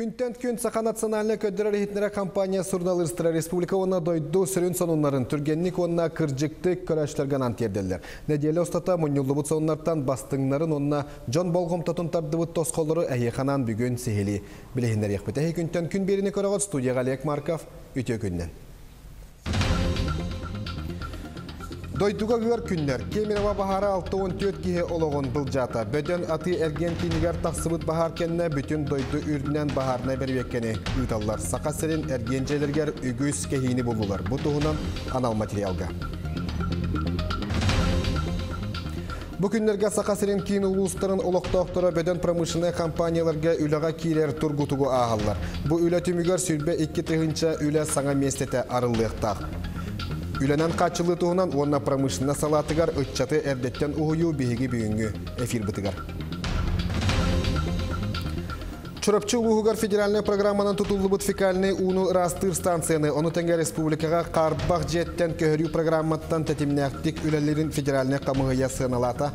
Күнтен күн Саха национальный көддірер хитнері компания Сурналырстыра Республика оны дойду сүрін сонунларын түргенник онына кыржыкты көрәштерген антерделер. Неделі остата мұнюлы бұт сонунлардан бастыңларын онына Джон Болгом татунтарды бұт тосқолары әйеқанан бүгін сехели. Білехіндер еқпеті күнтен күн беріні көріғат студияға Лек Марков үте күннен. Дойдуга гыр күннер. Кемерева бахара 6-14 кихе олоғын бұл жата. Бөден аты әрген кинигер тақсыбыт бахар кенне бүтін дойду үрдінен бахарына бербеккені үйталлар. Сақа сірін әрген желергер үгіз кехini болулар. Бұл тұғынан анал материалға. Бұл күнлерге сақа сірін кейін ұлыстарын олықтақтыра бөден промышленный компанияларға үліға кейлер тұргутугу ағалар. Бұл үлі түмігер сүрбе 2 тығынша үлі саңа местеті арылықтақ. Үленен қачылы туғынан онна промышленна салатыгар ұтчаты әрдеттен ұғыю бейгі бүйінгі эфир бітігар. Чурапчы улуғығар федеральный программанан бұд фекальный уну растыр станцияны, оны тәңге республикаға қарбақ жеттен көхірю программаттан тәтімнәқтік үлелерін федеральный қамығыя сыналата.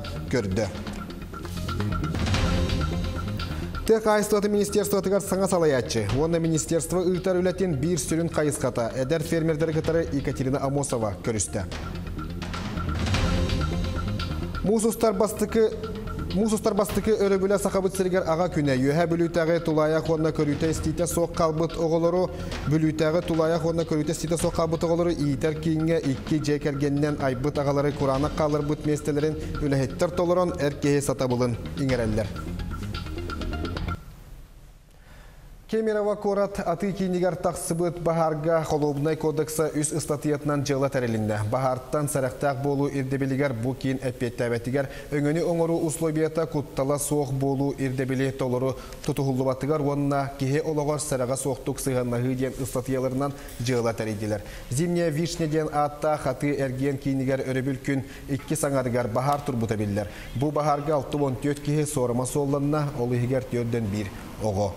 Тек айстуаты министерство тыгар саңа салаячы. Оны министерство ылтар үләтен бір сүрін қайысқата. Әдер фермердер кытары Екатерина Амосова көрісті. Мусустар бастықы Мусустар бастықы өрі бүлі сақабыт сіргер аға күні. Үйе бүлітәғі тулаяқ онына көріте істейте соқ қалбыт оғылыру. Бүлітәғі тулаяқ онына көріте істейте соқ қалбыт оғылыру. Ийтер кейінге икки жекергеннен айбыт ағалары Құраны қалыр бұт местелерін үләхеттер толырын әркеге сатабылын иңерелер. Кемерово корат аты кейінігер тақсыбыт Бахарға Холобнай кодекса үз статиятынан жылы тәрелінді. Бахарттан сарақтақ болу ирдебелігер бұл кейін әппеттәбәтігер өңіні оңыру условията құттала соқ болу ирдебелі толыру тұтығылы батығар онына кеге олығар сараға соқтық сығаннағы ден статияларынан жылы тәрелділер. Зимне вишнеден атта хаты әрген кейінігер өребіл күн 2 саңарығар Бахар тұрбұтабелдер. Бұл Бахарға 6-14 кеге сорыма солланна олы егер төрден бір оғы.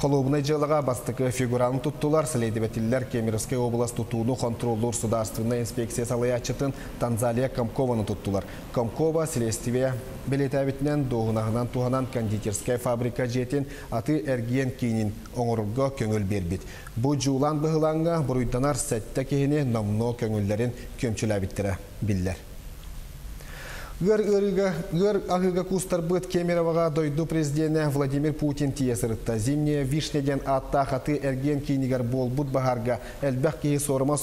Холубнай жылыға бастықы фигураны тұттылар, следовательлер Кемеровской область тұтуыны контролдур сударственная инспекция салаячытын Танзалия Комкованы тұттылар. Комкова Селестиве билетәбітінен доғынағынан туғанан кондитерская фабрика жетін аты әрген кейінін оңырға көңіл бербет. Бұл жуылан бұғыланға бұруйданар сәтті кейіне номно көңілдерін көмчіләбіттірі білдер. Гөр гөр агыга кустар быт Кемеровага дойду президенті Владимир Путин тиесырытта. Зимне вишнеден атта хаты эрген кейнигер бол бұд бағарға әлбәқ кейі сорыма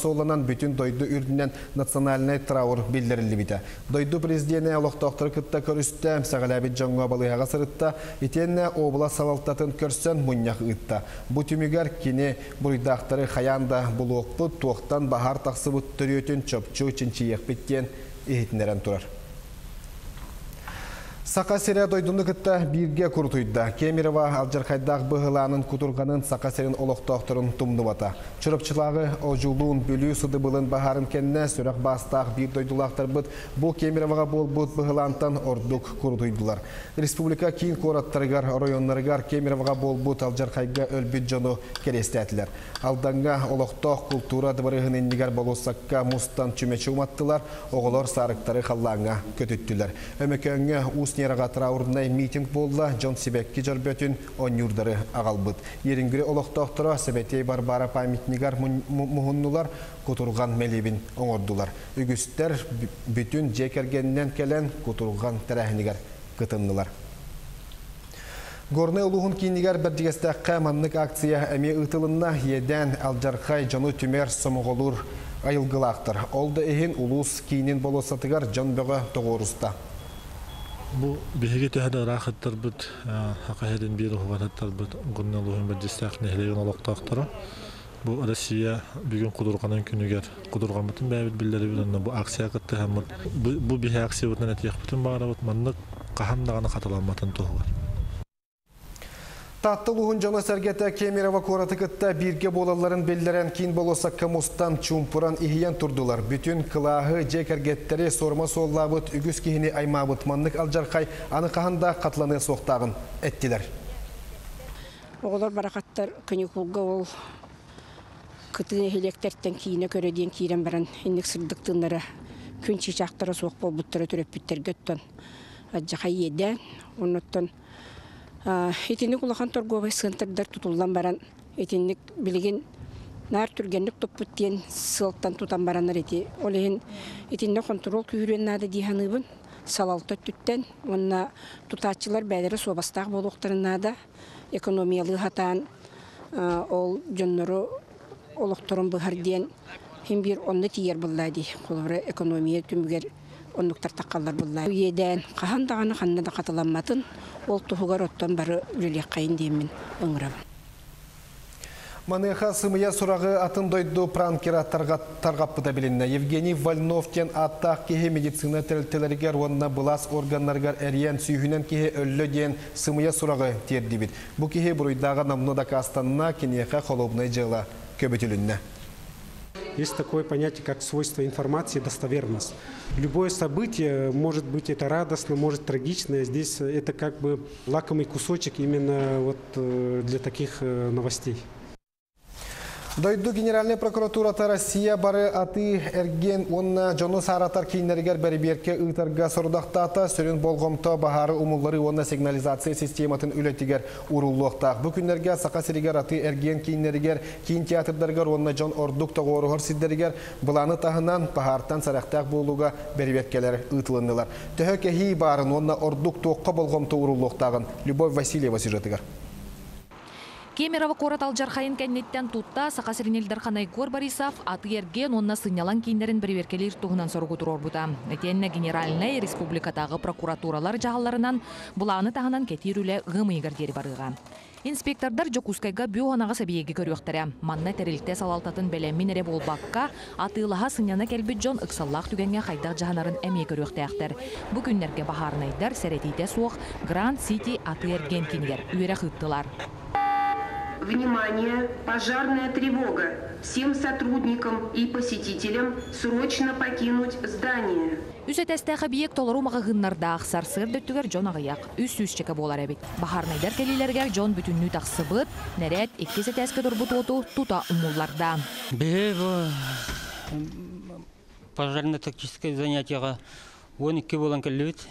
бүтін дойду үрдінен национальный траур білдірілі біті. Дойду президенті олықтақтыр кытта көрісті, сағалабит жаңға балыяға сырытта, итенне обла салалтатын көрсен мұняқ ұтта. Бұ түмігер кені бұйдақтары хаянда бұл оқпы тоқтан бағар тақсы бұт түретін чөпчу чинчиек біттен ехетінерен тұрар. Сақа сере дойдуны кытта бирге куртуйда. Кемерова алжархайдақ бұғыланын кутурғанын сақа серен олықтақтырын тұмды бата. Чұрыпчылағы ожулуын бүлі суды бұлын бағарын кенне сүрақ бастақ бір дойдулақтар бұд. Бұл Кемероваға бол бұд бұғылантан ордук куртуйдылар. Республика кейін кораттарығар, районларығар Кемероваға бол бұд алжархайға өлбіт жону керестәтілер. Алданға олықтақ культура дыбырығын еннігер болусаққа мустан чүмечі уматтылар, оғылар сарықтары қаллаңа көтіттілер. Өмекөңі уснераға траурынай митинг болла, Джон Сибекки жорбөтін онюрдары ағалбыт. Ерингірі олықтақтыра Себетей Барбара памятнигар мұхыннулар құтырған мәлебін оңырдылар. Үгістер бүтін жекергеннен келен құтырған тәрәхінігер қытыннылар. Горны улуғын кейінігер бірдігестәққа акция әме ұтылынна еден алжарқай жону түмер сомғолур айылғылақтыр. Олды әйін улус кейінен болосатығар жон бөғі тоғырыста. Бу биһиги төһәдә рахаттар бит хакыһәдән бир хугататтар бит гынна луһын бит дистәк нәһлеген олоктактара. Бу Россия бүген кудурганын күнүгер кудурган бу акция кытты һәм бу биһи каталаматын тугар. Таттылуғын жана сәргеті Кемерова коратықытта бірге болаларын белдерен кейін болоса камустан чумпуран ихиян тұрдылар. Бүтін қылағы жекергеттері сорма соллабыт үгіз кейіне аймабыт маннық алжарқай аны қағында қатланы соқтағын әттілер. Оғылар барақаттар күнікулға ол күтіне хелектерттен кейіне көреден кейрен баран иннік сырдықтыңлары күн соқ бол бұттары түріп. Аджақай Итинник улахан торговый центрдар тутуллан баран, итинник билигин нар түргенник топпут диен сылтан тутан баранар ити. Олеген итинник контрол күйрен нады диханыбын, салалта түттен, онна тутачылар бәдері собастақ болуқтарынада экономиялы хатан ол жоннору олохторун быхар диен хим бир онны тиер буллады. Колора экономия түмгер оннуктар таккаллар буллады. Уеден кахан даганы ханна да катыламматын, ол туһугар оттон бары үлелек кайын деймин ыңырам. Маныха сымыя сұрағы атын дойду пранкера тарғаппыда білінна. Евгений Вольновтен аттақ кеге медицина тәлтелергер онына бұлас органнаргар әриян сүйхінен кеге өлі ден сымыя сұрағы терді бит. Бұ кеге бұруйдағы намнуда кастанына кенеха холобнай жыла көбітілінна. Есть такое понятие, как свойство информации, достоверность. Любое событие, может быть это радостно, может трагично. Здесь это как бы лакомый кусочек именно вот э, для таких э, новостей. Дойду Генеральная прокуратурата Россия бары аты эрген онна жону саратар кейнергер берберке ытарга сордақтата сөрін болғымта бахары умуллары онна сигнализация систематын үлетігер уруллуқтақ. Бұ күнерге сақа сиригер аты эрген кейнергер кейін театрдаргар онна жон ордук тоғорығыр сиддергер бұланы тағынан бахартан сарақтақ болуға берберкелер ытылындылар. Төхі кехи барын онна ордук тоққа болғымта уруллуқтағын. Любовь Васильева сюжетігер. Кемерово корат алжархайын кәннеттен тутта сақасыринелдер Ханайгор Борисов аты ерген онна сынялан кейіндерін бірверкелер туғынан сорғы тұрор бұта. Әтенне генеральный республикатағы прокуратуралар жағаларынан бұланы тағынан кетерулі ғымыйгар дері барыға. Инспектордар жокускайга биоғанаға сәбиеге көріқтірі. Манна тәрілікте салалтатын бәлемін әрі болбаққа атылаға сыняна кәлбіт жон ұқсаллақ түгенге қайдақ жағанарын әме көріқтіяқтыр. Бұ күннерге бахарнайдар сәретейте суық Гранд Сити аты ерген кенігер үйері қыттылар. Внимание! Пожарная тревога! Всем сотрудникам и посетителям срочно покинуть здание. Үс әтәстәқі биек толыру мағығыннарда ақсар сыр дөттігер жон ағаяқ. Үс үс чеке болар әбет. Бахарнайдар келилерге жон бүтінні тақсы бұд, нәрет еккес әтәскі тұрбыт оту тута умулларда. Бе, пожарно-тактическое занятияға 12 болан кәлібіт.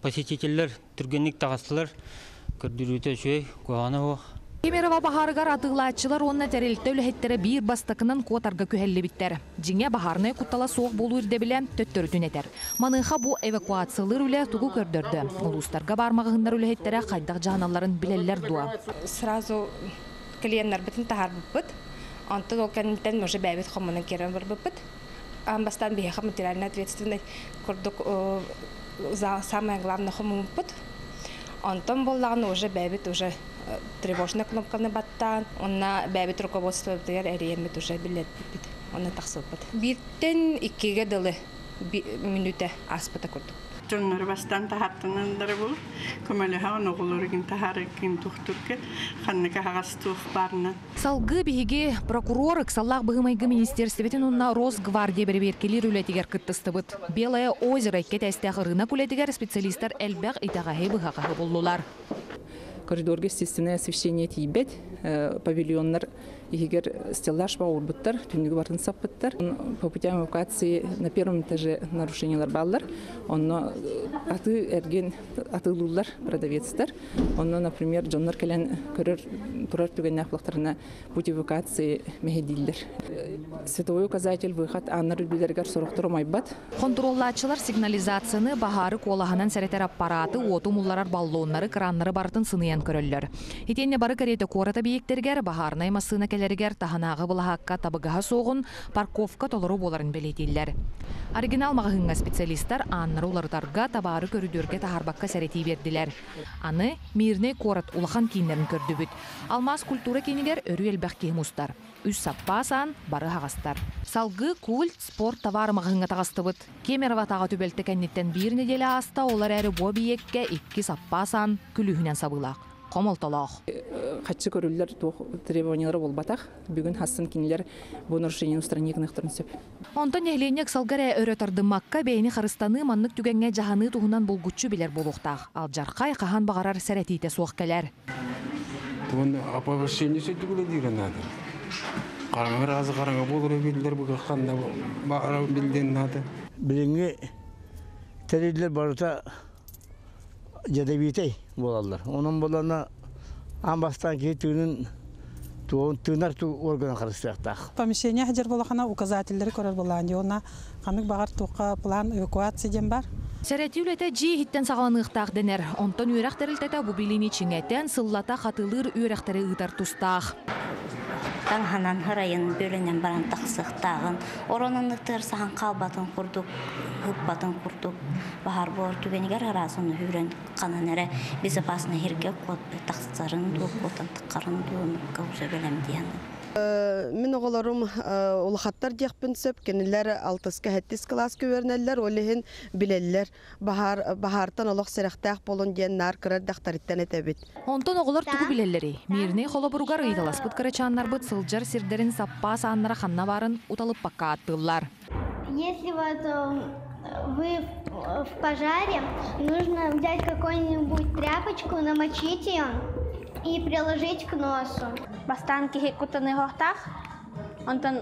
Посетителер түргенlik тағастылар, көрдіруіті шөй, қоғаны оқ. Кемерово бахарыгар атылаатчылар онна тәрелікті өліхеттері бір бастықынан котарға күхәлі біттер. Жиңе бахарны құттала соқ болу үрде біле төттөрі түнетер. Маныға бұл эвакуациялар үлі тугу көрдірді. Улустарға бармағығындар өліхеттері қайдақ жағаналарын білелер дуа. Сразу клиенттар бітін тахар бұппыт. Антын ол кәнттен може бәбет қомының керен. Амбастан бейха материальная ответственность курдук самое главное бұппыт. Антон боллағын уже бәбет уже тревожная кнопканы баттан, онна бәбит руководство дигәр әриемет уже билет бит. Онна тахсып бит. Биттен иккеге дылы минута аспыта күрдүк. Жоннор бастан тахаттанандар бул. Көмөлөһө оноголоргин тахарыкин тухтурке ханныка хагастух барна. Салгы биһиги прокурор Ксаллах быгымайгы министерстветін онна Росгвардия берберкелер үлетигер кыттыстыбыт. Белое озеро кетәстәгы рынок үлетигер специалисттар элбәг итагахы быхакахы боллулар. коридорга естественное освещение тийбет павильоннар егер стеллаж бауырбыттар түндүгү барын саппыттар. По путям эвакуации на первом этаже нарушениялар баллар. Онно аты эрген атылуулар продавецтер онно например жоннор келен көрөр турар түген ахлактарына путь эвакуации мехедиллер световой указатель выход аннар билергер сороктор майбат. Контроллаачылар сигнализацияны бахары колаханан сәретер аппараты оту мулларар баллоннары краннары бартын сыныян көрөллөр. Итенне бары карете кората биектергер бахарнай масына келергер таханагы булахакка табыгаха соғын парковка толору боларын белетиллер. Оригинал мағығынға специалисттар аннары улардарға табары көрүдөргө тахарбакка сәрети бердилер. Аны мирне корат улахан кийинлерин көрдүбүт. Алмаз культура кинигер өрү элбэх кихмустар. Үс саппасан бары хагастар. Салгы культ спорт товары мағығынға тағастыбыт. Кемерово тағы түбелті кәннеттен бір неделе аста олар әрі бобиекке икки саппасан күлүхінен сабылақ. Комолтолақ. хатчы көрүллер требованиялары болбатах бүгүн хасын кинилер бу нарушение устранить кыныктырын сөп Онтон нехленек салгаре өрөтарды макка бейни харыстаны маннык түгенге жаханы туһунан булгуччу билер болуктах. Ал жаркай кахан багарар сәретите суак келер. Тон оповещение сөйтүгүле деген надо. Караңы разы караңы болыр билдер бу канда бара билден надо. Билинги терилер барыта жадабитей болалар. Onun болана амбастан ки түйнін туон түйнар ту орган қарыстықтақ. Помещение хажар болахана указательдері көрер болан. Йона қамик бағар туқа план эвакуация ден бар. Сәрәти үләтә жи хиттен сағаланықтақ денер. Онтон үйрәк тәрілтәтә бұ билини чиңәтен сыллата қатылыр үйрәқтәрі ұтар тұстақ. Таңханан хырайын бөлінен баран тақсықтағын. Оронынлықтыр сахан қалбатын құрдық, хыппатын құрдық. Бахар бор түгенігер арасын хүрен қанан әрі безопасны херге код тақсықтарын дуып, отан тыққарын дуып, кауза бөлем. Мен оғаларым улахаттар диякпын сөп, кенелер алтыска хәттис класс көвернелер, билеллер бахар бахартан олох серехтах болон ден нар кырар дахтариттен этебит. Онтон оғылар тугу билеллери. Мирне холобуругар ыйталас бут карачаннар бут сылжар сирдерин саппа сааннара ханна барын уталып пакка аттылар. Если вот э, вы в в пожаре, нужно взять какую-нибудь тряпочку, намочить ее и приложить к носу. В останких и кутаных гортах, он там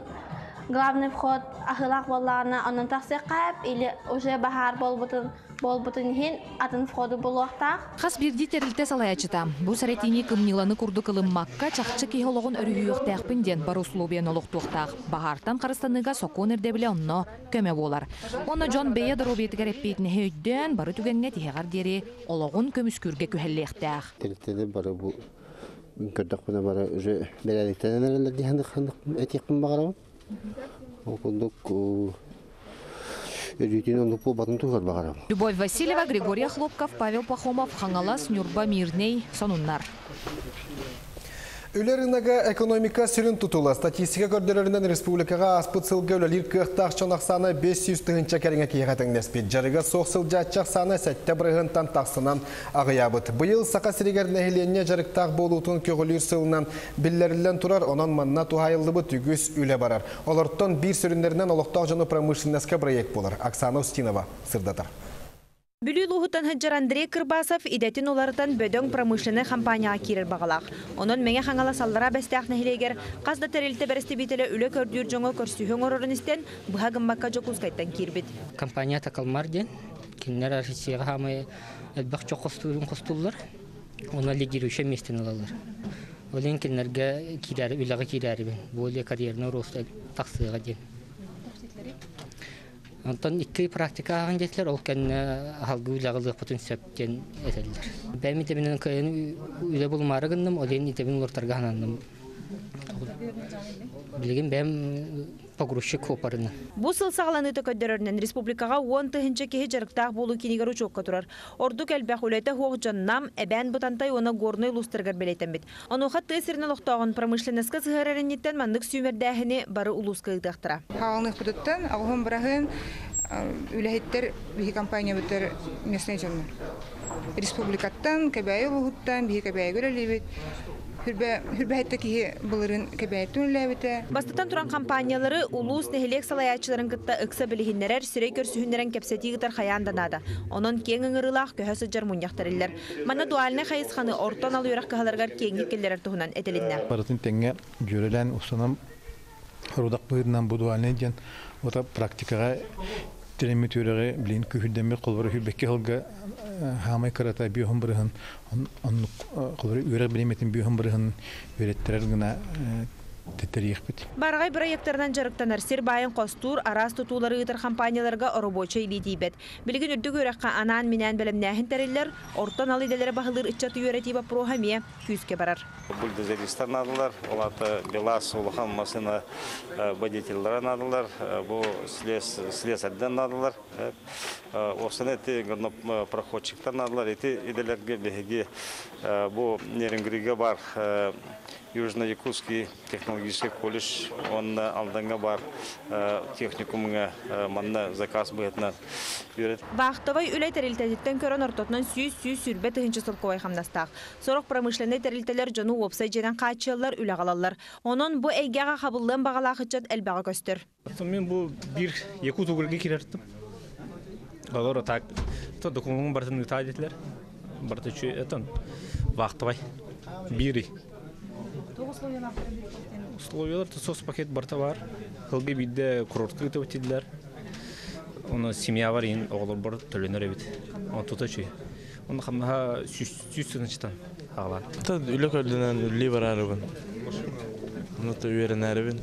главный вход а Ахилах Валана, он там или уже Багар Болбутан, болбутын хин атын входу болуахтах. Хас бирди терилте салаячыта. Бу саретини кымниланы курду кылыммакка чакчы кихологон өрүйүөхтээхпин ден бар условиен олуктуохтаах. Бахартан карыстаныга сокон эрдебиле онно көмө болар. Онно Джон Бейе доробиетигер эппейтине хөйдөн бары түгенге тихегар дери ологун көмүскүрге күхеллеехтаах. Телтеде бары бәләліктен хандық бұл. Любовь Васильева, Григорий Хлопков, Павел Пахомов, Хангалас, Нюрба Мирней, Сонуннар. Үлерінaga экономика сүрін тұтула статистика көрділерінен республикаға аспыт сылғы өлелер кықтақ чонақ саны 500 тұғынча кәріңе кейғатын неспет. Жарыға соқсыл жатчақ саны сәтті бірғынтан тақсынан ағыябыт. Бұйыл сақа сірігер нәхіленне жарықтақ болуытын көгілер сылынан білдерілен тұрар, онан манна туғайылды бұт үгіз үле барар. Оларттан бір сүріндерінен олықтақ жаны промышленеске проект болар. Оксана Устинова сырдатар. Бүлі луғытан хыджар Андрей Кырбасов идәтін оларытан бөдөң промышленный компанияға кирер бағалақ. Онын мәңе хаңала саллара бәстәқ нәхилегер, қазда тәрелті бәрісті бетелі үлі көрдүр жоңы көрсүйін орырын істен бұға гыммаққа жокускайттан кирбит. Компания такалмар ден, кинлер архисияға хамы әлбәқ чоқ қостуырын қостулар, оны лидирующа местен алалар. Олен кинлерге кирәрі, үліға кирәрі бен, более карьерны роста тақсыға ден. Онтон икки практика ағын жетілер, ол кән халгы үлағылық бұтын сөптен әтелдер. Бәмі тебінен кайын үлі болмары гынным, олен итебін олортарға хананным. Білген бәм погрузчик хопарыны. Бу сыл сағаланы төкөддөрөрнен республикаға 10 тыһынча кеһи жарыктаах болу кинигер учокка турар. Орду кәлбәх үләтә хуак жаннам әбән бутантай оны горной лустыргар беләйтен бит. Онуха тесирне лохтагын промышленностка сыгырарыннеттен мандык сүймердәһине бары улуска ыдахтыра. Халных будуттан алгын үләһиттер бихи компания местный. Республикаттан кәбәйе кәбәйе. Хүрбә хүрбәһәттә ки булырын кәбәйе түнләбите. Бастатан туран компаниялары улус нехилек салаячыларын кытта ыкса билихиннерер сирей көрсүһүннерен кепсети гытар хаянданада. Онон кең ыңырылах көһө сыджар муньяхтариллер. Мана дуальны хайысханы ортон ал юрак каһаларгар кеңги келлерер туһунан этелинне. Баратын теңге жүрелән усанам рудак быйрынан будуальны ден ота практикага Телеме түрәгә билин күһүдәме хүбекке хылга хамай карата биохым бирһин он кылбыр үрәк билеметин биохым бирһин үрәттерер гына тетериек бит. Баргай проекттарынан жарыктанар сир байын костур арас тутулары ытыр компанияларга оробоча илитибет. Билген үрдүк үрәккә анан менән белемнәһин териллер, ортан алыйдалары баһылыр иччаты үрәтиба программе күскә барар. Бульдозеристер надылар, олаты белас улахан машина водительлары надылар, бу слес слесарьдан надылар. Осыны эти проходчиктар надылар, эти иделерге беге бу Нерингриге бар Южно-Якутский технологический колледж, он алдыңа бар техникумға манна заказ бұйтына үйрет. Бақтывай үлей тәрілтәдеттен көрін ортотынан сүйіз-сүйіз сүрбе тұхынчы сылқовай қамнастақ. Сорық промышленный тәрілтелер жону опсай қачылар үлі қалалар. Онын бұл әйгеға қабылын бағалақ үтчет әлбәға көстір. Мен бұл бір екі тұғырға керерттім. Олар так, то документын бартын ұта детілер. Барты чүй, әтін, вақтывай, бири. Условиялар сос пакет барта бар. Хылгы бидде курортка өтіп өтеділер. Оны семья бар ен оғылыр бар. Он тута чүй. оны хамнаха сүз сынычтан ағалар Та үлек өлдінен үлі барарыбын. Нута үйерінәрібін.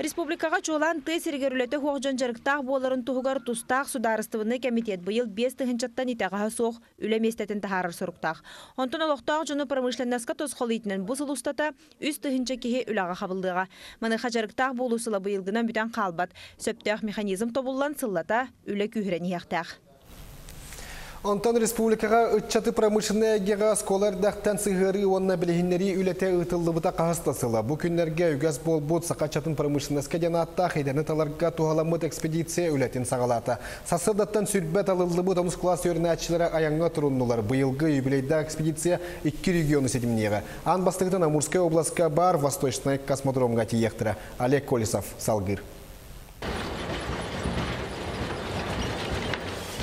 Республикаға чолан ты сергерулеті хоғжан жарықтақ боларын туғығар тустақ сударыстывыны комитет бұйыл 5 тыгынчаттан итағаға соқ үлеместетін тахарыр сұрықтақ. Онтын олықтақ жыны промышленнаска тоз қолитінен бұл сылустата үз тыгынча кеге үлаға қабылдыға. Маныға жарықтақ болу сылы бұйылгынан бүтін қалбат. Механизм тобулан сыллата үлі күйірен. Онтан республикаға үтчаты промышленная геға сколар дақтан сығыры онна білігіннері үлете ұтылды бұта қағыстасыла. Бұ күнлерге үгәз бол бұд сақачатын промышленеске таларға экспедиция үлетін сағалаты. Сасырдаттан сүрбет алылды бұд класс өріне әтшілері аяңға тұрыннулар. Бұйылғы юбилейда экспедиция 2 регионы седімнеға. Ан бастығытын Амурская областка бар Восточный космодромға тиектірі. Олег Колесов, Салгыр.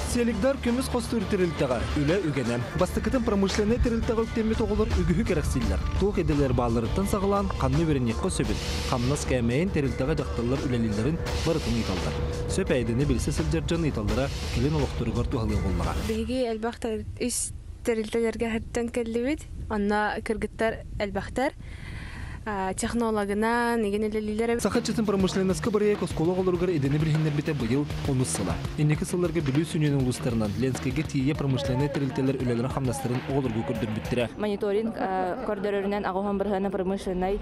Селигдар көміс қостыр тірілтіға үлі үгенем. Бастықытын промышленный тірілтіға өктемі тоғылыр үгіхі керексілер. Туық еделер бағларыттан сағылан қанны веренекқо сөбіл. Қамнас кәмейін тірілтіға жақтылар үлелілерін барытын. Сөп әйдіні білсе сілдерджан италдара келін әлбақтар технологынан igen элелилер Сахатчытын промышленностка барыяк оскола олоргар идени билхиннер бите быйыл онус сыла. Иннеки сылларга билүү сүнүнүн улустарынан Ленскеге тие промышленный тирилтелер үлелер хамнастырын оголоргу көрдөр биттире. Мониторинг коридорынан агохан баргана промышленный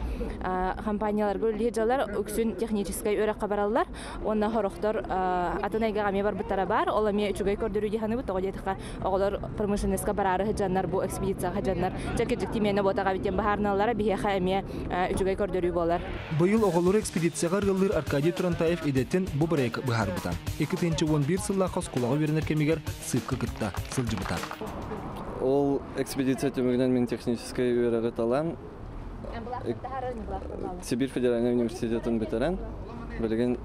компанияларга үлежалар үксүн технической өрөк кабараллар. Онна хорохтор атынайга гаме бар биттара бар. Ола ме үчүгөй коридору диханы бут тогодетка оголор промышленностка барары жаннар бу экспедицияга жаннар. Жакет тимени ботага битен бахарналара бихеха эме үчүгэй көрдөрүү болар. Быйыл оголор экспедицияга рыллыр Аркадий Турантаев идеттен бу брейк быхар бутан. 2011 сылла хос кулага веренер кемигер сыпкы кытта сылжы бутан. Ол экспедиция төмөгүнөн мен технический үйрөгө талан Сибирь федеральный университетін бітірен білген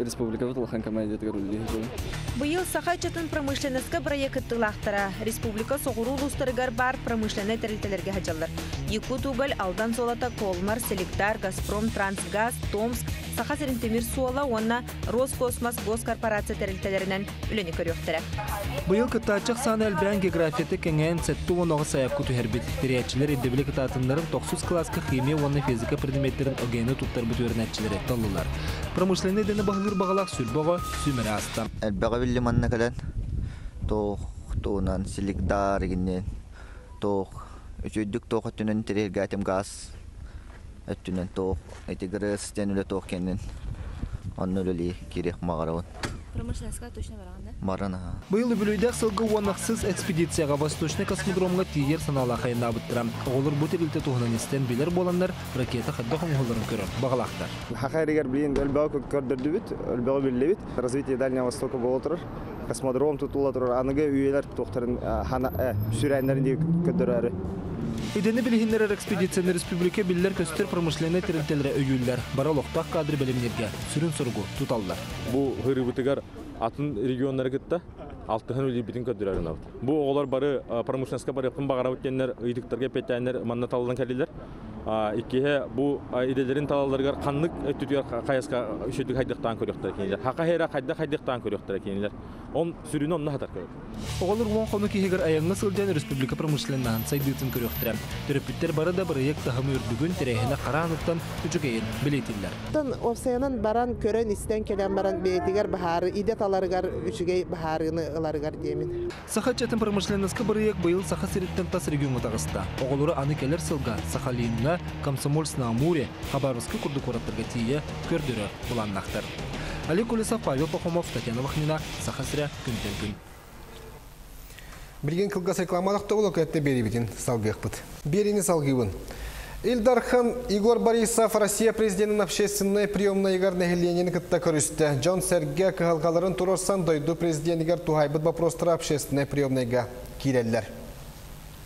республика бұтылған командия рулі. Быйыл сахачатын промышленностка проекттылақтара республика соғыру улустарыгар бар промышленный тәрілтелерге хажалар. Якут угал алдан солата Колмар, Селектар, Газпром, Трансгаз, Томск, Саха Серентемир Суола, онна Роскосмос госкорпорация тәрілтелерінен үлені көріқтірі. Быйыл кытаачак саны әлбән географияты кеңен сәтті оноғы саяқ күту әрбет. Тириячилер эдебілі кытаатындарын 9 класска химия онна физика предметтерін огені туттар бұт өрінәтчілері талылар. Промышленный дені бағылыр бағалақ сүрбоға сүмірі аста. Әлбәға білі манна кәлән тоқ тоғынан гиннен тоқ үчүйдүк тоқ өттүнен терерге атым газ өттүнен тоқ этигры стен үле тоқ кеннен онны үле керек мағарауын Промышленностька точно бараганда. марана Быйыл бүлүйдәк сылғы уанақсыз экспедицияға Восточный космодромға тиер санала қайына бұттырам. Оғылыр бұт елілті туғынан істен білер боландар ракета қадда қоңғыларын көрір. Бағалақтар. Хакайригер билин өлбәгә көрдөрдү бит, өлбәгә билли бит. Развитие Дальнего Востока була турар. Космодром тутула турар. Үйелер тоқтарын хана сүрәннәрен ди көдөрәре. Идені білігіндер экспедицияны республика биллер көстер промышленный тірілтелері өйілдер. Бара лоқтақ кадры білімнерге сүрін сұрғы тұталдар. Бу хырыбытыгар атын регионнары кытта алтыхан үли битин көдүрөрүн абыт. Бу оголор бары промышленностька бары кым багара өткеннер, ыйдыктарга петәннер манна талдан Иккеһе бу иделерин талаларга каннык өттүтүр каяска үшөдүк хайдыктан көрөктөр кинилер. Хака хера хайда хайдыктан көрөктөр кинилер. Он сүрүнө онна хатар көрөк. Оголор уон кону кихигер аягына сылжан республика промышленнаһын сайдыытын көрөктөрөм. Төрөпүттер бары да проект тахымы үрдүгүн терехине караануттан үчүгейин билетиллер. Тан осянан баран көрөн истен келен баран бейтигер бахары иде таларыгар үчүгей бахарыны ыларыгар демин. Сахачатын промышленностька барыяк быйыл саха сириттен тас регион тагыста. Оголору аны келер сылга Сахалинна, Комсомольск на Амуре, Хабаровск курдук кораптарга тие көрдөрө буланнактар. Олег Кулесов, Павел Пахомов, Татьяна Вахнина, Сахасыря, Күнтен күн. Билген кылгас рекламалықты ол өкетті бері бітін салғық бұд. Илдархан Игор Борисов Россия президентінің общественной приемной игар нәхіленені кітті көрісті. Джон Серге кығалғаларын тұрорсан дойду президент игар тухайбыт вопростары общественной приемныйға киреллер.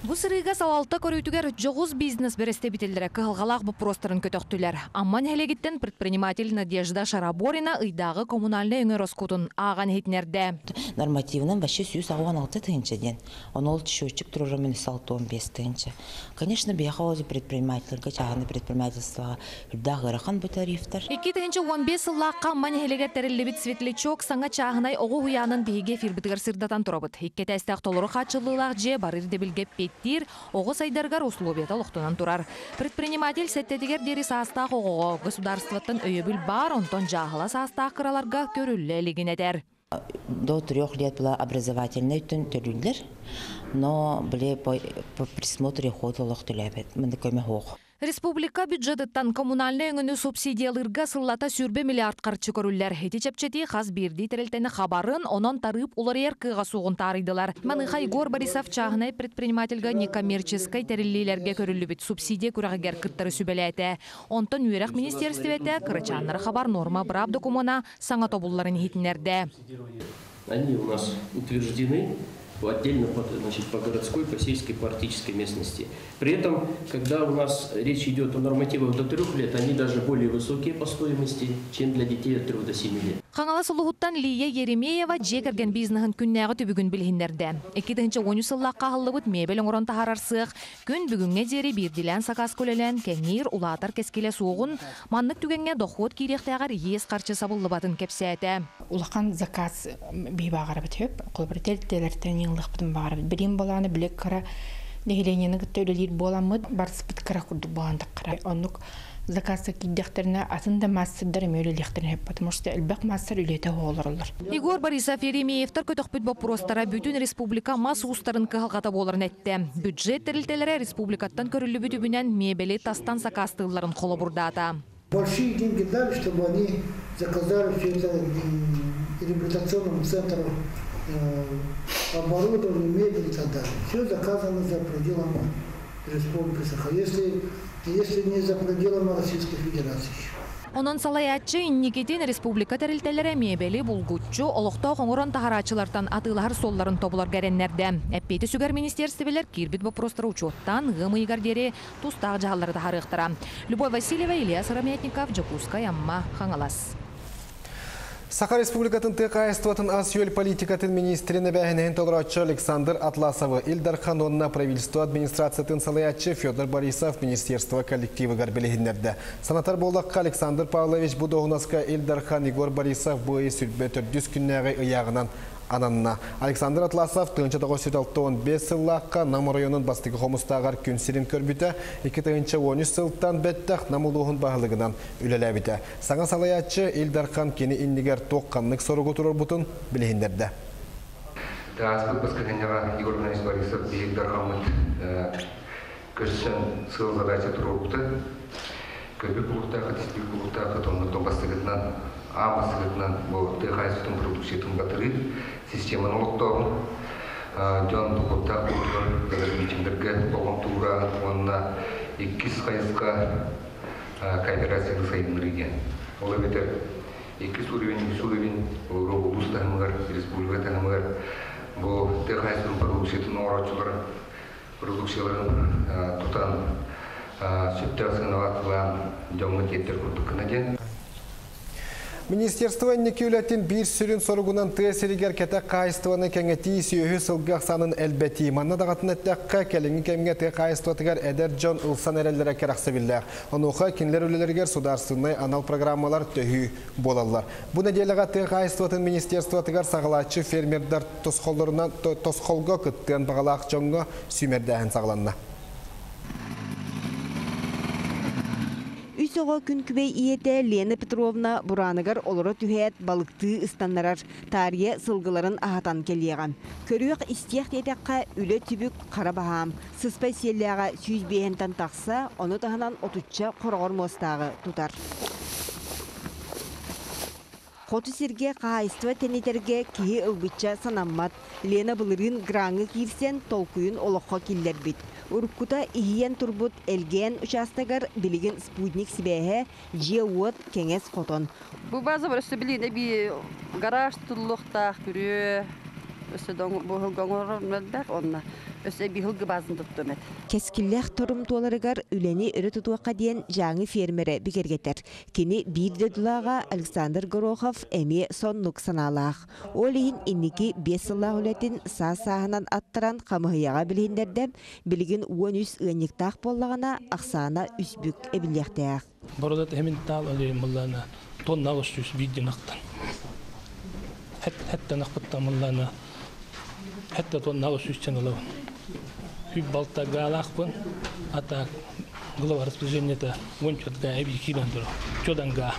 Бу сырыга салалта көрүйтүгер жоғыз бизнес бересте бителлере кыһылгалаах бу просторын көтөктүлер. Амман хелегиттен предприниматель Надежда Шараборина ыйдагы коммунальный өңөр роскутун аган хитнерде. Нормативынан вообще сүйүс агуан алты тыгынча ден. Он ол счетчик туруры мен салты он бес тыгынча. Конечно, бияхаузи предпринимательга чаганы предпринимательствога үрдагы ырахан бу тарифтар. 2015 сыллааққа амман хелеге тереллебит светлячок саңа чаагынай оҕу хуянын биһиге фирбитигер сырдатан турабыт. Хиккете эстек толору хачылылаах же барыр дебилге петтир оҕо сайдаргар условията лохтунан турар. Предприниматель сеттетигер дери саастаах оҕого государствоттан өйөбүл бар онтон жаахыла саастаах кыраларга көрүлле лигинедер. До трех лет была образовательный төрүлдер, но были по, присмотре лохтулебет. Мен көмө хох. Республика бюджетыттан коммунальный өңіні субсидиялырга сыллата сүрбе миллиард қарчы көрүллер. Хети чепчети хас бирди терелтені хабарын онон тарып улар кыға суғын тарыдылар. Маныха Егор Борисов чағынай предпринимательга некоммерческой тереллилерге көрүлі бит субсидия күрәгер кыттары сүбеләйті. Онтон үйрек министерствете кырычанлары хабар норма браб докумена саңа тобулларын хитинерде. Они у нас утверждены отдельно значит, по городской, по сельской, по арктической местности. При этом, когда у нас речь идет о нормативах до трех лет, они даже более высокие по стоимости, чем для детей от 3 до 7 лет. Қаңала сұлығыттан Лия Еремеева жекерген бизнесін күннәғы түбігін білгендерді. 2013 сыллаққа ғылыбыт мебел оңырын тахарарсық, күн бүгінге зері бірділен сақас көлелен кәңір улатар кескеле соғын, маннық түгенге доход керектәғар ес қарчы сабылы батын кепсәті. Улақан заказ. Онық заказы киддехтеріне атында мөлелехтерін хеп, потому что әлбәк массыр үлеті олырылыр. Егор Борисов Еремеевтер көтөкпүт вопростара бүтүн республика мас устарын кыһалгата боларын этте. Бюджет терилтелери республикаттан көрүлү бүтүбүнен мебели тастан сакастыыларын коло бурдата. Большие деньги дали, чтобы они заказали все это реабилитационным центром оборудование, мебель и так далее. Все заказано за пределами Республики Саха. Если, если не за пределами Российской Федерации. Онон салаятчы инникетин республика терилтелері мебели булгуччу олықта қоңырон тахарачылардан атылар солларын тобулар гәреннерді. Әппейті сүгер министерствелер кирбит вопростары учеттан ғымы игардері тустағы жағалары тахарықтыра. Любовь Васильева, Ильяс Раметников, Джакуска, Ямма, Хангалас. Саха Республикатын тықайыстуатын асюэл политикатын министріне бәхінен толырачы Александр Атласовы, Илдархан онына правительство администрациятын салаятчы Федор Борисов министерство коллективы гарбелігіндерді. Санатар болаққа Александр Павлович Будоғынаска Илдархан Егор Борисов бұйы сүрбетір дүс күннәғі ұяғынан ананна. Александр Атласов тыңчы 915 сыллаққа Намы районын бастығы қомыстағар күн сирин көрбіті, 2-13 сылттан бәттіқ намылуғын бағылығынан үлеләбіті. Саңа салаятчы Илдархан кені иннигер тоққанлық сорғы тұрыр бұтын білігіндерді. Басканеняга Егор Борисов тұрыпты. Көбі амасыгытынан бұл тыхайсытын продукциятын батыры системаны олықтауын жон тұқытта құлтығын қазір митингдерге болған тура онына иккис қайысқа кооперацияны сайынырыген. Ол бетер иккис уровень, иккис уровень облыс тағымығар, республика тағымығар бұл тыхайсытын продукциятын орачылар продукцияларын тұтан сүттер сыналатылан жоңы кеттер күрдік кінеден. Министерство некеулеттен бір сүрін соргунан тәсірігер кәтә қайыстываны кәңеті сүйі сылғақ санын әлбәті. Манна дағатын әттәққа кәліңі кәмге тә қайыстыватығар әдер Джон Улсан әрәлері кәрақсы білдәқ. Онуға кенлер өлелергер сударсынай анал программалар төхі болалар. Бұ неделіға тә қайыстыватын министерствотығар сағалачы фермердар тосқолға күттен бағалақ жоңға сүймердәхін сағаланна. Үсоға күн күбей иеті Лена Петровна Бураныгар олары түхәт балықты ыстаннарар тария сылғыларын ағатан келеған. Көріуік істияқ етеққа үлі түбік қара бағам. Сыспай селләға сүйіз бейхентан тақса, оны тағынан отучча қорғыр мостағы тұтар. Хоту серге қағайыстыва тәнетерге кеге ылбытча санаммат. Лена бұлырын граңы кирсен толкуын олыққа келдер бит. Уруккута ихиен турбут элген участагар билигин спутник сибэхэ жия уот кеңес хотон. Бу база просто билин эби гараж туллуктах бүрү өсөдөң бухылгоңормедбек онна өсө бихылгы базын туттумет Кескиллэх торум туоларыгар үлени өрі тутуаққа дейін жаңы фермері бігергетер. Кені бирде дулаға Александр Горохов әме соннук саналақ. Ол ейін инники бесылла үлетін саа-сааһынан аттыран қамығыяға білгендерден білген 13 ыңниктақ боллағына ақсана үсбүк әбілектәқ. Бородат тал тонна нахпытта муллана. Хәтта тонна устус чаналау. Хүб балта галахпын. Ата глава распоряжениета вончатга эби киландыр. Чоданга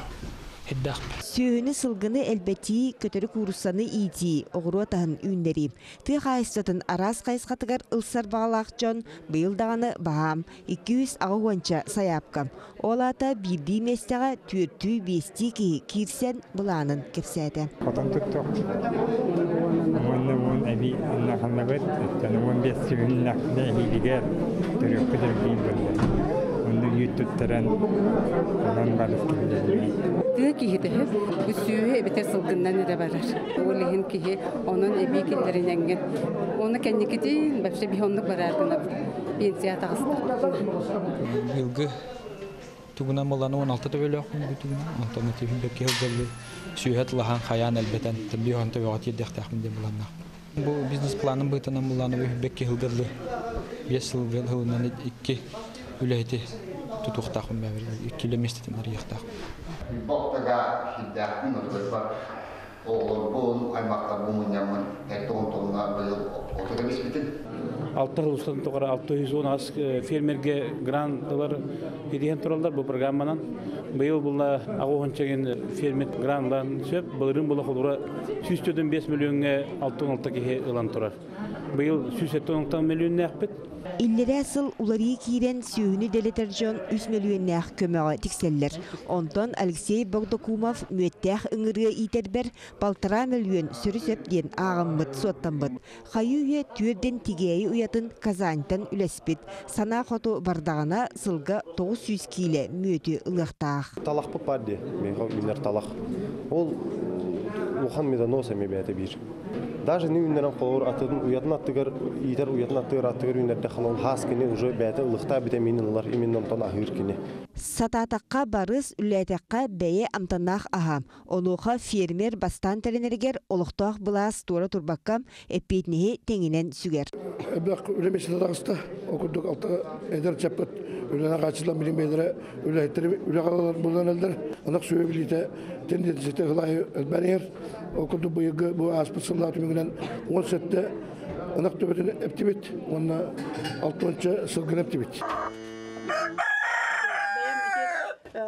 хеддах. Сүйіні сылгыны әлбәті көтірі курсаны ити, оғыру атағын үйіндерім. Ты қайыстатын арас қайысқатығар ылсар бағалақ жон бұйылдағаны бағам 200 ағуанча саяпқам. Ол ата бірді местеға түрті бесті кейі кирсен бұланын кепсәді. Потом анна бес бейін болды. Онды ютуттаран онан барыс килди. Тыгы киһи төһөп, үсүүһү эбитер сылгыннан эре барар. Ол иһин киһи онун эби киллериненген. Оны кенникити вообще бихонлук барардына пенсия тагыстыр. Йылгы тугунан боланы 16 төбөлө окун бүтүн. Альтернативин бек йылгы сүйөт лахан хаян элбетен он деп буланна. Бу бизнес планын бытынан буланы бек йылгы. 5 жыл гылынан 2 үлейти тутуктахын бәбер. 2 леместетен рияктах. Боқтага хиддахын ұрдырба оғыр бұл аймақта бұмынямын әттоғын тоғына бұл отыр емес бітін. Алты ұлыстан тоғыра 610 аз фермерге грантлар тұралдар бұл программанан. Быйыл бұлла ағуғын чеген фермер грантларын сөп, бұлырын бұлы қолыра 105 миллионға 6-6 кеге ылан тұрар. Быйыл 170 миллион нәқпет, Иллере асыл улари кирен сүйіні делетер жон 3 миллион нәқ көмөҕө тикселлер. Онтон Алексей Богдокумов мүеттәх ыңырыа итербер балтара миллион сүрүсөп ден ағыммыт суаттанбыт. Хайуе түрден тигейі уятын Казантан үлеспит. Сана хоту бардағына сылга 900 киле мүеті ылықтақ. Талақ бұл парди, минер талақ. Ол ухан медоноса мебәті бир. Даже не үннерен қолыр атыдын уятын аттыгар, итер уятын аттыгар аттыгар үнерде халон хас кене уже бәті ылықта витаминлар именно онтан ахыр кене. Сататаққа барыс үләтәққа бәйе амтанақ ахам. Онуға фермер бастан тәренергер олықтақ бұлас тура турбаққам әппетнеге теңінен сүгер. Бәк үлемесіне дағыста, окудық алты әдер чаппыт, үләна қачылан білім бәдірі, үләйттері, үләғалар бұлдан әлдер, анық сөйгілейті, тенденцияты ғылай әлбәрер, окудық бұйығы бұ аспыт сылла түмігінен 10 сәтті анық төбетін әптебет, онына 6 сылғын әптебет.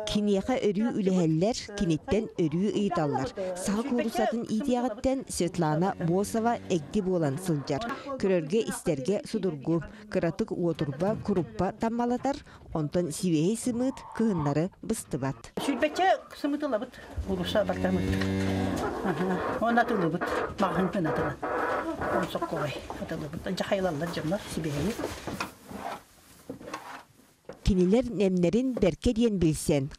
Кинеха өрүү үлэһэллер, киниттен өрүү ыйталлар. Сал курусатын итиягыттен Светлана Босова эгди болан сылжар. Көрөрге истерге судургу, кыратык уотурба круппа таммалатар, онтон сивеһи сымыт кыһыннары быстыбат. Сүлбәтче сымытылабыт, улуса бартамыт. Она тылыбыт, мағын пен атыла. Он соққой, атылыбыт. Анча хайлалар жамлар, сибеһи. Кинилер немнерин берке диен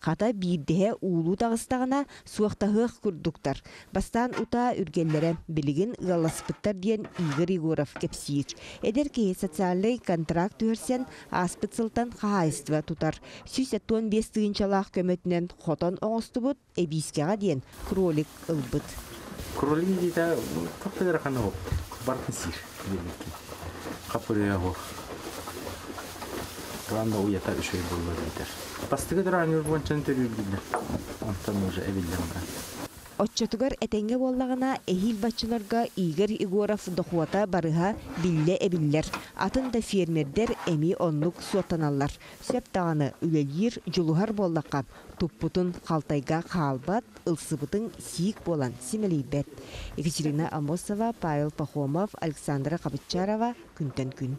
қата бирдеhe уулу тағыстағына суақтағық күрдуктар. Бастан ута үргеллere билигин галаспыттар диен Игорь Егоров кепсир. Эдер ки социальный контракт өрсен аспыт сылтан хаайства тутар. Сүз әттуан бес тыынчалақ көмөтінен хотон оңостубут эбискеға диен кролик ылбыт. Кролик дейді оп. Ранда уята үшөй боллар битер. Бастыгы дара аңыр буанчан төрүлдүлөр. Антан уже эвиллен бар. Отчотугар этенге боллагына эхил бачыларга Игорь Егоров дохуата барыха билле эбиллер. Атын да фермердер эми онлук суотаналлар. Сөп тағаны үлелир жулухар боллаққа. Туппутун қалтайга қалбат, ылсыбытын сиік болан симелейбет. Екатерина Амосова, Павел Пахомов, Александра Кабычарова, күнтен күн.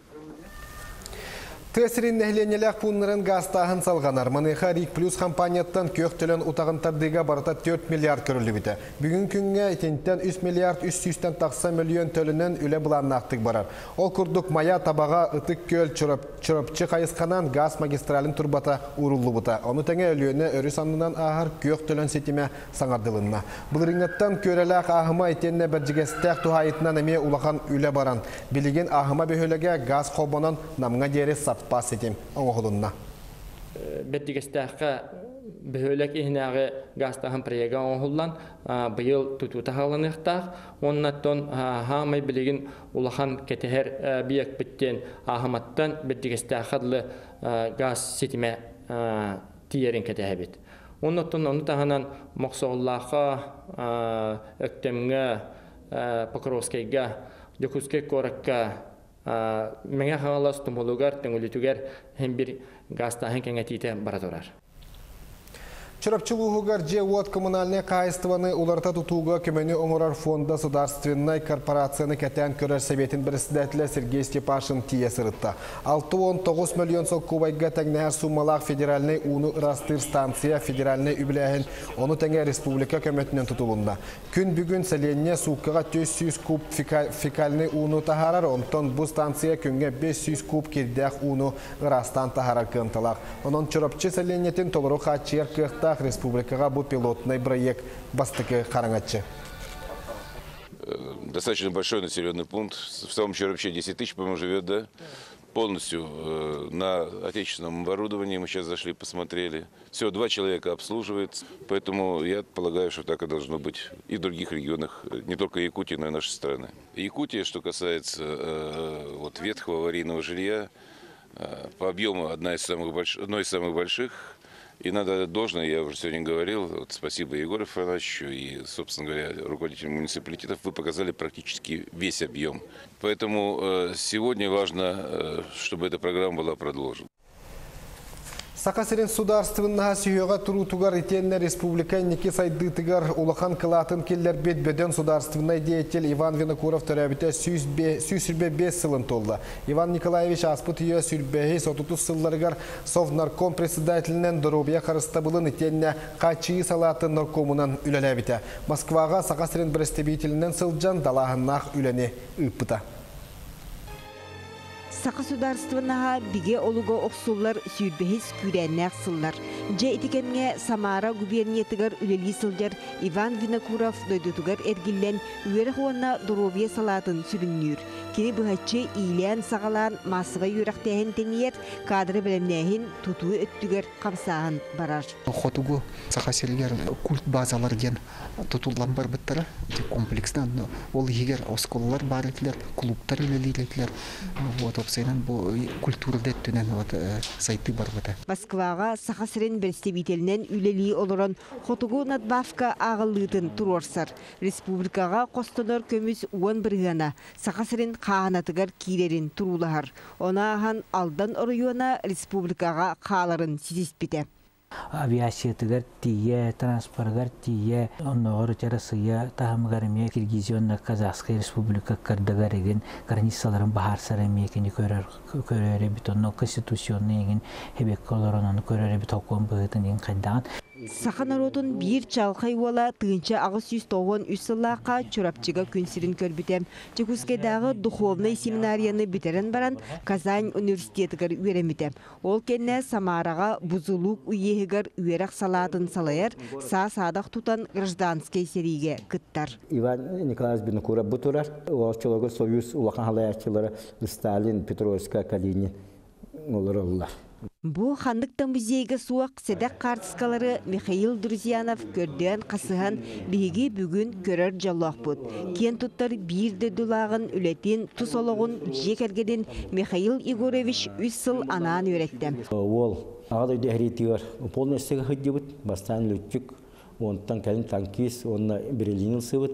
Тесірін нәхленелек пуннарын гастағын салғанар. Маныха Рик Плюс компанияттан көк төлін утағынтардыға барыта 4 миллиард көрілі біті. Бүгін күнге етенттен 3 миллиард 300 тақса миллион төлінен үлі бұланнақтық барар. Ол күрдік мая табаға ытык көл чұрыпчы қайысқанан газ магистралін турбата урулы бұта. Оны тәңе өліөне өрі санынан ағыр көк төлін сетіме саңардылынна. Бұл рингаттан көреләк ағыма етенне біржігестәк тухайытынан әме улахан үлі баран. Білеген ағыма бөхөлеге газ қобынан намға дері саппас етем оңғылынна. беттигестээхка бөһөлек ихнаағы гастахан прега оңхуллан быйыл тутута халаныхтаах оннаттон хаамай билигин улахан кетехер биек биттен ахаматтан беттигестээхадлы газ ситиме тиерин кетехебит оннаттон ону таханан моксооллааха өктемге покровскайга Якутская коракка меңе хаңалас тумулугар теңүлүтүгер hem bir gasta hen тите баратурар. Чырапчылуғығар же от коммунальный қайыстываны уларта тұтуға көмені оңырар фонда сударственной корпорацияны кәтән көрер советин бірістәтілі Сергей Степашин тие сырытта. 6-19 миллион сол кубайға тәңнәр суммалақ федеральный уны ырастыр станция федеральный үбіләхін оны тәңе республика көметінен тұтылында. Күн бүгін сәленне суққыға 400 куб фекальный уны тахарар, онтон бұл станция күнге 500 куб кердәқ уны ырастан тахарар кынталақ. Онын чырапчы сәленнетін толыру қатчер кықта Ақ республикаға бұл пилотный проект бастықы қараңатчы. Достаточно большой населенный пункт. В самом вообще 10 тысяч, по-моему, живет, да? Полностью э, на отечественном оборудовании. Мы сейчас зашли, посмотрели. Все, два человека обслуживает. Поэтому я полагаю, что так и должно быть и в других регионах, не только Якутии, но и нашей страны. Якутия, что касается э, вот, ветхого аварийного жилья, э, по объему одна из самых больш... одно из самых больших и надо должное, я уже сегодня говорил, вот спасибо Егору Фаровичу и, собственно говоря, руководителям муниципалитетов, вы показали практически весь объем. Поэтому э, сегодня важно, э, чтобы эта программа была продолжена. Сақасырен сударствыннаға сүйеға тұрутугар итенне республика неке сайдытыгар улахан кылатын келлер бет беден сударствыннай деятел Иван Винокуров төрәбіте сүйсірбе 5 сылын толды. Иван Николаевич аспыт үйе сүрбәхи сотуту сылларыгар Совнарком председателінен дұрубия қарыста бұлын итенне салатын наркомынан үләләбіте. Москваға Сақасырен бірістебителінен сылжан далағыннақ үлене ұппыта. Сақы сударствынаға биге олуго оқсулар сүйірбехіз күрәннәқ сыллар. Же Самара губерниятыгар үлели сылжар Иван Винокуров дойдутугар эргиллен үйері хуанна доровия салатын сүріннүр. Кені бұхатчы ийлән сағалан масыға үйрақтәхін тенiyet кадры білімнәхін тутуы өттігер қамсағын барар. Хотугу сақаселгер культ базалар бар бұттары комплекстан ол егер осколалар бар етілер, клубтар үлелейлетілер. Вот, сайынан бу культурда түнен вот сайты бар бата. Москвага сахасырын берстебителинен үлели олорон хотугу надбавка агылытын турорсар. Республикага костонор көмүс уон биргана сахасырын каанатыгар кирерин турулахар. Онахан алдан оруюна республикага кааларын сизиспите. Авиациятыгар тие транспортгар тие онногор тахамгарме киргизионна казахская республика границаларын бахар сараме кини көрөр көрөр битонно конституционный бит окон кайдаган Сахан оротун бир чалхай уола тыынча агыс юз тоғын үс сыллақа чурапчыга күнсирин көрбітем. Чекускайдағы духовный семинарияны битерен баран Казань университетігер үйеремітем. Ол кенне Самараға бузулук уйехігер үйерек салатын салайыр, са-садақ тутан гражданский сериге кыттар. Иван Николаевич Бенкура бутурар, ол союз улақан халаячылары Сталин, Петровская, Калинин олар олар. Бу хандыктан музейге суак седек картскалары Михаил Друзьянов көрден қасыған биги бүгін көрөр жаллақпыт. Кен туттар бирде дулагын үлетин тусологун жекергеден Михаил Егорович үс сыл анаан өйреттем. Ол ағады дәретігер полностью хыддебіт, бастан лүтчүк, онтан кәлін танкис, онна бірелинил сыбыт,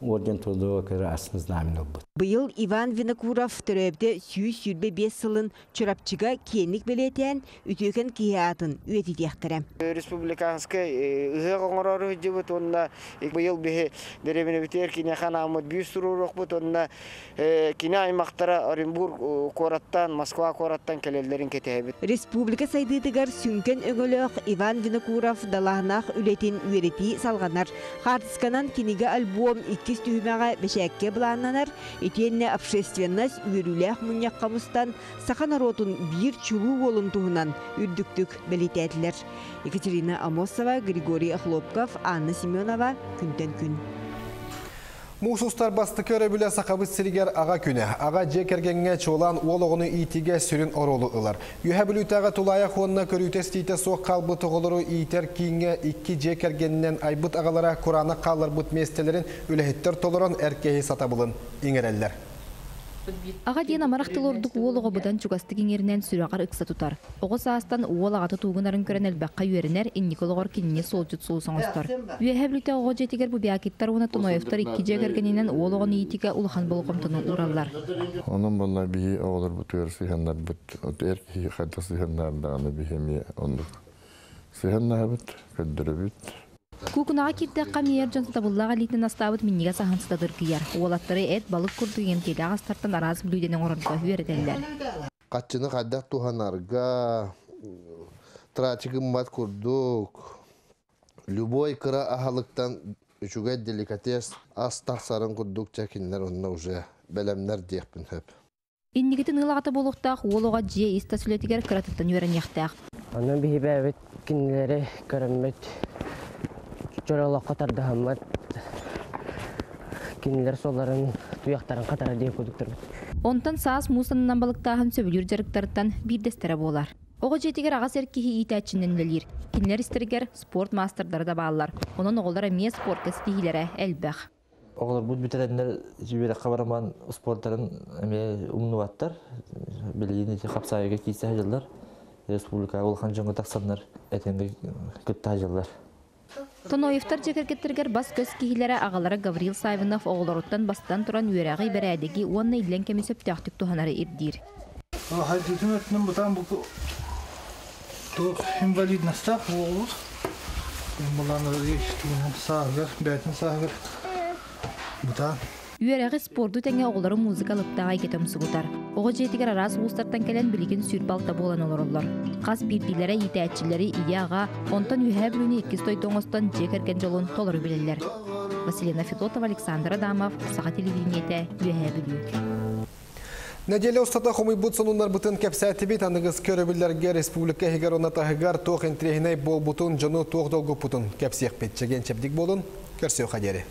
орден трудового красного знамени болбут. Быйыл Иван Винокуров төрөбдө сүйүс сүрбе бес сылын чурапчыга кенник белетен үтөкен киятын үетидияктере. республиканский ыһы коңорору жыбыт онна быйыл бихи деревине битер кине ханамыт бүүс турурук бут онна кине аймактара Оренбург кораттан Москва кораттан келелерин кетебит Республика сайдыдыгар сүнкен өңөлөк Иван Винокуров далаһнах үлетин үерети салганар. Хартысканан киниге альбом иккис түймәгә бешәккә буланнанар. Итенне общественность үрүләх муньяккамыстан сахан народун бир чулуу болун туһунан үрдүктүк белитәтләр. Екатерина Амосова, Григорий Хлопков, Анна Семенова, күнтен күн. Мусустар басты көрі біле сақабыт сиригер аға күні. Аға жекергенге чолан олығыны итиге сүрін оролы ылар. Юхә білутаға тулая қонына көрітес дейті соқ қалбы тұғылыру итер кейінге икки жекергеннен айбыт ағалара Құраны қалыр бұт местелерін үләхеттер толырын әркейі сатабылын иңереллер. Ага диен амарахтыл ордук уолого будан чугасты кеңеринен сүрагар ыкса тутар. Ого саастан уол агаты тугунарын көрен элбакка юеринер инникологор кинне солжут суусоңостор. Үеһэблүтэ ого жетигер бу биакиттар уна туноевтар икки жегергенинен уолого ниитиге улхан болгомтуну ураллар. Onun bunlar bir olur bu tür sihenler bu erkeği kadar sihenler de anı bir hemi onu sihenler bit köldürü bit. Кукунага кирде камиер жон табыллага литин астабыт минниге саханстадыр кияр. Уолаттары эт балык курдуген теле астартан араз бүлүденен орынга хүеретеллер. Каччыны каддак туханарга трачы кымбат курдук. Любой кыра ахалыктан үчүгө деликатес ас тахсарын курдук чакинлер онна уже белемнер диякпин хөп. Иннигитин ылагата болуктаах уолога жие иста сүлетигер кыратыттан юреньяхтаах. Онан бихибэбит кинилери көрөммөт чоролок катардахаммат кинилер соларын туяктарын катара дие кудуктар. Онтан саас мусанынан балыктаахан сөбүлүр жарыктарыттан бирдестере болар. Ого жетигер ага серкихи итачинен лелир. Кинилер истергер спорт мастердары да баалар. Онон оголар эмие спорт кестихилере элбэх. Оғылар бұл бітірәндер жібері қабараман спорттарын әме умнуаттар. Білейін еті қапсайыға кейсе жылдар. Республика олхан жоңғы тақсанлар әтенгі күтті жылдар. Тоноевтар жекергеттергер бас көз кихилері ағалары Гаврил Савинов оғыларуттан бастан туран үйерағы бәрәдегі уанна илен кеме сөптяқтық туханары ирдир. Хайдытым өтінім бұтан бұл тоқ инвалидността оғылыр. Бұланы туынан сағыр, бәтін сағыр. Бұтан. Үйерағы спорду тәңе оғылары музыкалыптаға кетем сұғытар. Оғы жетігер арас ұлыстардан келен білген сүрбалта болан олар. Қас бирдилері, етәтчілері идеяға, онтан үйә білуіне екіз той тоңыстан жекерген жолын толыры білелер. Василина Федотова, Александр Адамов, Саға телевидениеті үйә білу. Неделе устата хомый бут сонунар бутын кепсәти бит аныгыз көрөбүлләргә республика хигарона тахыгар тох интрехиней бол бутун жону тох долгу путун кепсек петчеген чепдик болун көрсө хадери.